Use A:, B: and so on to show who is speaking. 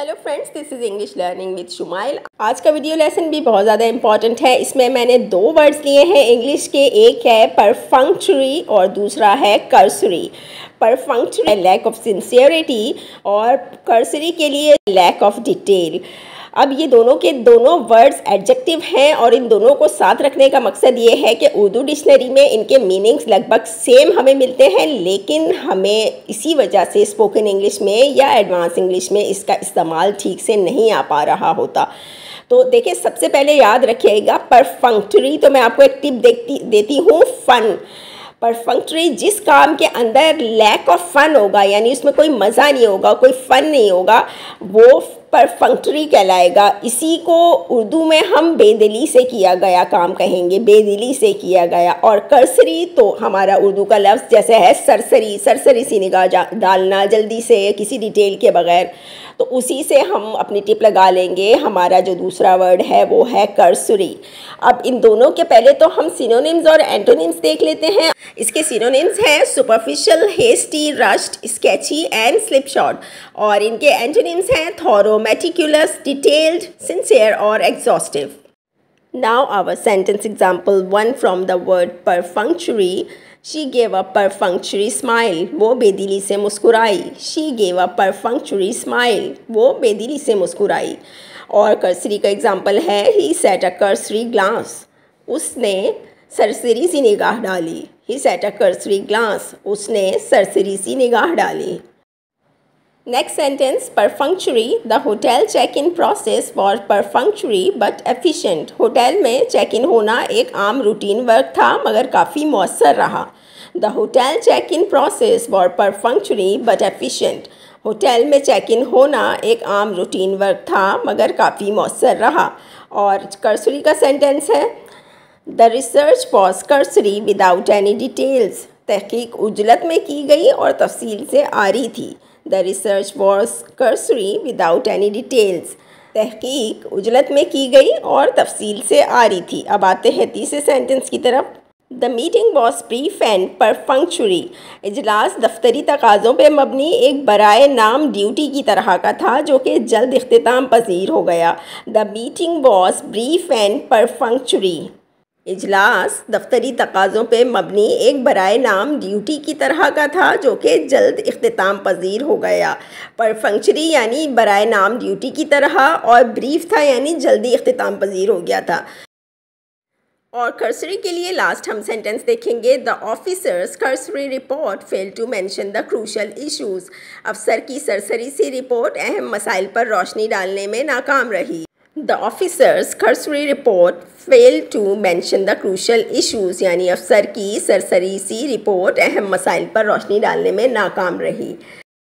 A: Hello friends this is English learning with Shumail आज का video lesson भी बहुत ज़्यादा इंपॉर्टेंट है। इसमें मैंने दो वर्ड्स लिए हैं। इंग्लिश के एक है परफंक्चुरी और दूसरा है cursory perfunctory lack of sincerity और कर्सरी के लिए लैक ऑफ़ डिटेल अब ये दोनों के दोनों वर्ड्स एडजेक्टिव हैं और इन दोनों को साथ रखने का मकसद ये है कि उर्दू डिक्शनरी में इनके मीनिंग्स लगभग सेम हमें मिलते हैं, लेकिन हमें इसी वजह से स्पोकन इंग्लिश में या एडवांस इंग्लिश में इसका इस्तेमाल ठीक से नहीं आ पा रहा होता। तो देखिए, सबसे पहले याद रखिएगा परफंक्टरी तो मैं आपको एक टिप देखती देती हूँ फ़न परफंक्टरी जिस काम के अंदर लैक ऑफ़ फन होगा, यानी उसमें कोई मज़ा नहीं होगा, कोई फ़न नहीं होगा, वो परफंक्टरी कहलाएगा। इसी को उर्दू में हम बेदिली से किया गया काम कहेंगे। बेदिली से किया गया। और करसरी तो हमारा उर्दू का लफ्ज़ जैसे है, सरसरी। सरसरी सी निगाह डालना, जल्दी से, किसी डिटेल के बगैर। तो उसी से हम अपनी टिप लगा लेंगे। हमारा जो दूसरा वर्ड है, वो है करसरी अब इन दोनों के पहले तो हम सिनोनिम्स और एंटोनिम्स देख लेते हैं। इसके सिनोनिम्स हैं superficial hasty rushed sketchy and slipshod और इनके एंटोनिम्स हैं thorough meticulous, detailed, sincere or exhaustive. Now our sentence example one from the word perfunctory. She gave a perfunctory smile. वो बेदिली से मुस्कुराई. She gave a perfunctory smile. वो बेदिली से मुस्कुराई. और कर्सरी का एग्ज़ाम्पल है he set a cursory glance उसने सरसरी सी निगाह डाली he set a cursory glance उसने सरसरी सी निगाह डाली Next sentence, perfunctory. The hotel check-in process was perfunctory but efficient. Hotel में चेक इन होना एक आम रूटीन वर्क था मगर काफ़ी मौसर रहा the hotel check in process was perfunctory but efficient hotel में चेक इन होना एक आम रूटीन वर्क था मगर काफ़ी मौसर रहा और कर्सरी का सेंटेंस है the research was cursory without any details तहकीक उजलत में की गई और तफसील से आ रही थी। The research was cursory without any details तहकीक उजलत में की गई और तफसील से आ रही थी। अब आते हैं तीसरे सेंटेंस की तरफ़। The meeting was brief and perfunctory इजलास दफ्तरी तकाज़ों पर मबनी एक बरए नाम ड्यूटी की तरह का था, जो कि जल्द अख्ताम पजीर हो गया। The meeting was brief and perfunctory इजलास दफ्तरी तकाज़ों पर मबनी एक बरए नाम ड्यूटी की तरह का था, जो कि जल्द अख्ताम पजीर हो गया। पर फंक्शरी यानी बरए नाम ड्यूटी की तरह और ब्रीफ था यानी जल्दी अख्ताम पजीर हो गया था। और कर्सरी के लिए लास्ट हम सेंटेंस देखेंगे। The officer's cursory report fail to mention the crucial issues अफसर की सरसरी सी रिपोर्ट अहम मसाइल पर रोशनी डालने में नाकाम रही। The officer's cursory report fail to mention the crucial issues यानी अफसर की सरसरी सी रिपोर्ट अहम मसाइल पर रोशनी डालने में नाकाम रही